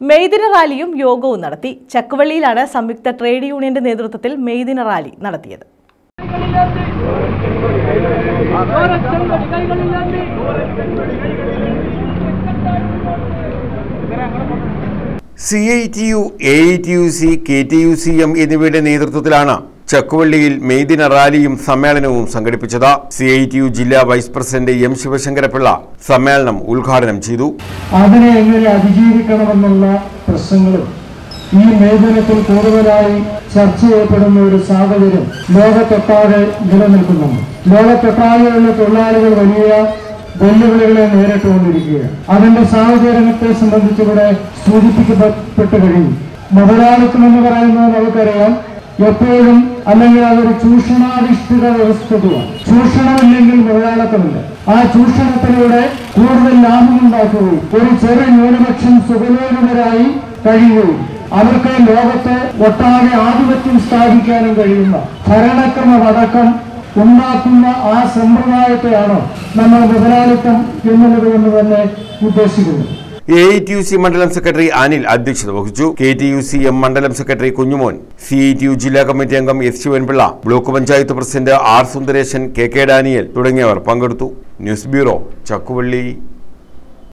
മെയ്ദിന റാലിയും യോഗവും നടത്തി. ചക്കുവള്ളിയിലാണ് സംയുക്ത ട്രേഡ് യൂണിയന്റെ നേതൃത്വത്തിൽ മെയ്ദിന റാലി നടത്തിയത്. C I T U A I T U C K T U C M എന്നിവയുടെ നേതൃത്വത്തിലാണ് ചക്കുവള്ളിയിൽ മെയ്ദിന റാലിയും സമ്മേളനവും സംഘടിപ്പിച്ചത് സി ഐ ടി യു ജില്ലാ വൈസ് പ്രസിഡന്റ് എം ശിവശങ്കരപിള്ള സമ്മേളനം ഉദ്ഘാടനം ചെയ്തു. അതിനെ എങ്ങനെ അതിജീവിക്കണമെന്നുള്ള പ്രശ്നങ്ങളും ഈ മേഖലത്തിൽ കൂടുതലായി ചർച്ച ചെയ്യപ്പെടുന്ന ഒരു സാഹചര്യം ലോകത്തൊട്ടാകെ നിലനിൽക്കുന്നുണ്ട്. ലോകത്തൊട്ടാകെയുള്ള തൊഴിലാളികൾ വലിയ വെല്ലുവിളികളെ നേരിട്ടുകൊണ്ടിരിക്കുകയാണ് അതിന്റെ സാഹചര്യത്തെ സംബന്ധിച്ച് ഇവിടെ സൂചിപ്പിക്കപ്പെട്ട് കഴിഞ്ഞു മുതലാളിത്തം എന്ന് പറയുന്നത് നമുക്കറിയാം എപ്പോഴും അല്ലെങ്കിൽ അതൊരു ചൂഷണാധിഷ്ഠിത വ്യവസ്ഥിതിയാണ്. ചൂഷണമില്ലെങ്കിൽ മുതലാളിത്തമില്ല ആ ചൂഷണത്തിലൂടെ കൂടുതൽ ലാഭമുണ്ടാക്കുകയും ഒരു ചെറിയ ന്യൂനപക്ഷം സുഖലോലിതരായി കഴിയുകയും അവർക്ക് ലോകത്തെ ഒട്ടാകെ ആധിപത്യം സ്ഥാപിക്കാനും കഴിയുന്ന ഭരണക്രമമടക്കം ഉണ്ടാക്കുന്ന ആ സമ്പ്രദായത്തെയാണ് നമ്മൾ മുതലാളിത്തം എന്നുള്ളത് കൊണ്ട് തന്നെ ഉദ്ദേശിക്കുന്നത്. A I T U C മണ്ഡലം സെക്രട്ടറി അനിൽ അധ്യക്ഷത വഹിച്ചു. K T U C M മണ്ഡലം secretary Kunjumon. C T U ജില്ലാ കമ്മിറ്റി അംഗം S Sivanpillai block panchayat president R Sundaresan K K Daniel തുടങ്ങിയവർ പങ്കെടുത്തു. News bureau Chakkuvalli.